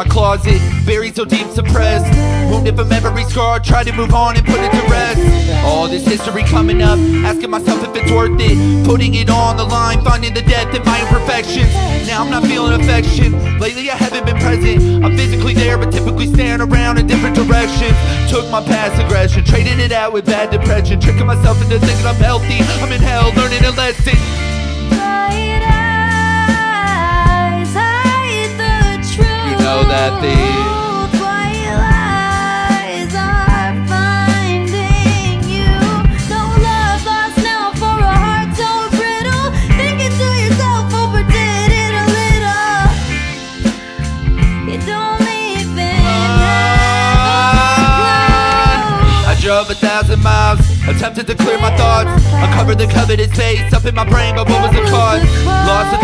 my closet, buried so deep suppressed. Wounded from every scar, try to move on and put it to rest. All this history coming up, asking myself if it's worth it. Putting it on the line, finding the depth in my imperfections. Now I'm not feeling affection. Lately I haven't been present. I'm physically there, but typically staring around in different directions. Took my past aggression, traded it out with bad depression. Tricking myself into thinking I'm healthy. I'm in hell, learning a lesson. I drove a thousand miles, attempted to clear my thoughts. Uncovered the coveted space up in my brain, but what was the cause? Lost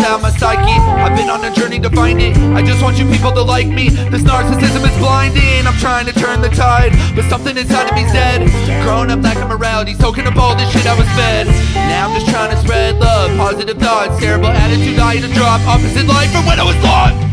been on a journey to find it. I just want you people to like me. This narcissism is blinding. I'm trying to turn the tide, but something inside of me's dead. Growing up lack of morality, soaking up all this shit I was fed. Now I'm just trying to spread love, positive thoughts, terrible attitude, I to drop. Opposite life from when I was lost.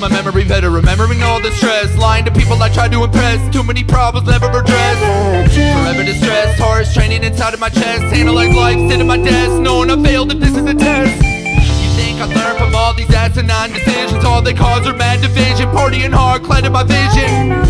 My memory better? Remembering all the stress, lying to people I tried to impress. Too many problems never addressed. Forever distressed, horrors training inside of my chest. Analyze life, sit at my desk, knowing I failed if this is a test. You think I learned from all these asinine decisions? All they cause are mad division, partying hard, clouded my vision.